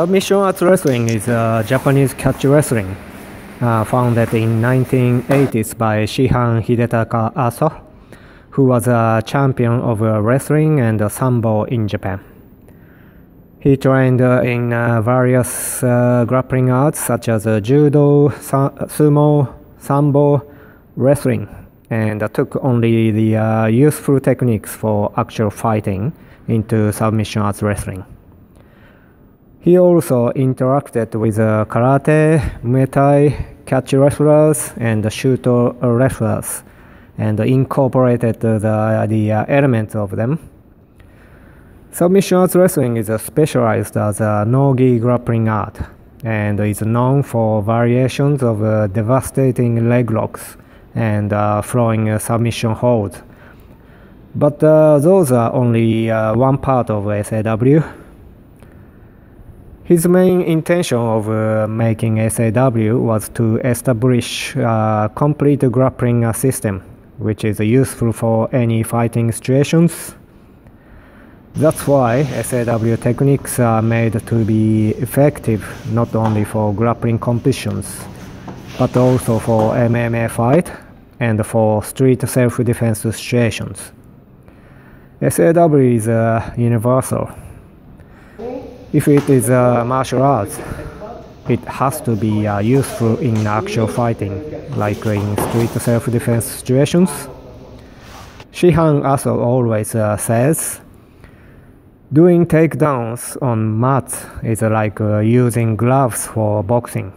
Submission Arts Wrestling is a Japanese catch wrestling uh, founded in 1980s by Shihan Hidetaka Aso, who was a champion of uh, wrestling and sambo in Japan. He trained uh, in uh, various uh, grappling arts such as uh, judo, sumo, sambo, wrestling, and took only the useful techniques for actual fighting into submission arts wrestling. He also interacted with uh, karate, Muay Thai, catch wrestlers, and shooto wrestlers, and incorporated the, the uh, elements of them. Submission wrestling is specialized as a no-gi grappling art and is known for variations of uh, devastating leg locks and uh, flowing uh, submission holds. But uh, those are only uh, one part of SAW. His main intention of uh, making SAW was to establish a complete grappling system, which is useful for any fighting situations. That's why SAW techniques are made to be effective not only for grappling competitions, but also for MMA fight and for street self-defense situations. SAW is uh, universal if it is a martial arts, it has to be uh, useful in actual fighting, like in street self-defense situations. Shihan also always uh, says, doing takedowns on mats is like uh, using gloves for boxing.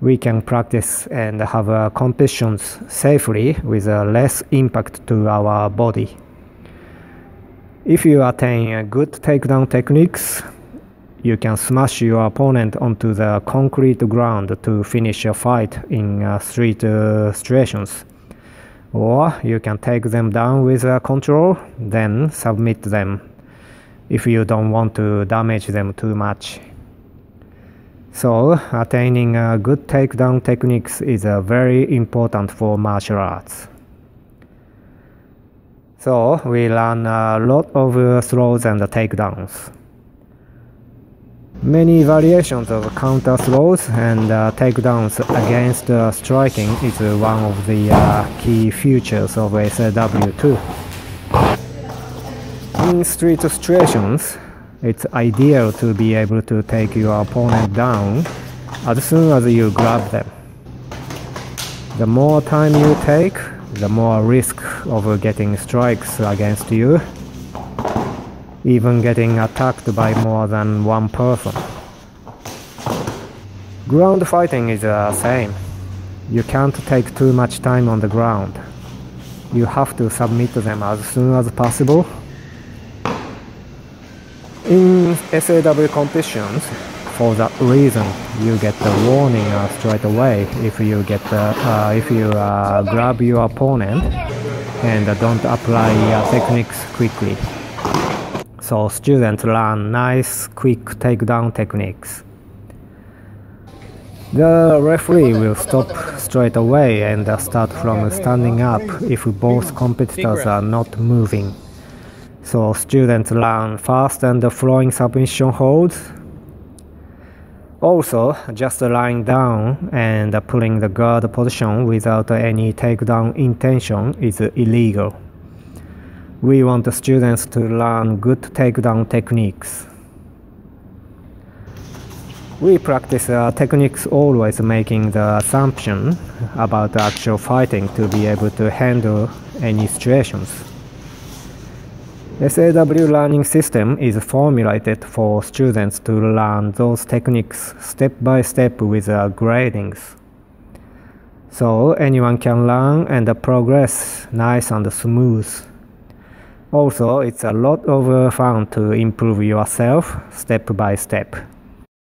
We can practice and have uh, competitions safely with uh, less impact to our body. If you attain good takedown techniques, you can smash your opponent onto the concrete ground to finish a fight in uh, street uh, situations. Or you can take them down with a control, then submit them if you don't want to damage them too much. So, attaining uh, good takedown techniques is uh, very important for martial arts. So we learn a lot of uh, throws and takedowns. Many variations of counter throws and uh, takedowns against uh, striking is one of the uh, key features of SAW2. In street situations, it's ideal to be able to take your opponent down as soon as you grab them. The more time you take, the more risk of getting strikes against you, even getting attacked by more than one person. Ground fighting is the same. You can't take too much time on the ground. You have to submit them as soon as possible. In SAW competitions, for that reason you get the warning uh, straight away if you get uh, uh, if you uh, grab your opponent and don't apply techniques quickly. So students learn nice quick takedown techniques. The referee will stop straight away and start from standing up if both competitors are not moving. So students learn fast and flowing submission holds also, just lying down and pulling the guard position without any takedown intention is illegal. We want students to learn good takedown techniques. We practice uh, techniques always making the assumption about actual fighting to be able to handle any situations. SAW learning system is formulated for students to learn those techniques step by step with gradings. So anyone can learn and progress nice and smooth. Also, it's a lot of fun to improve yourself step by step.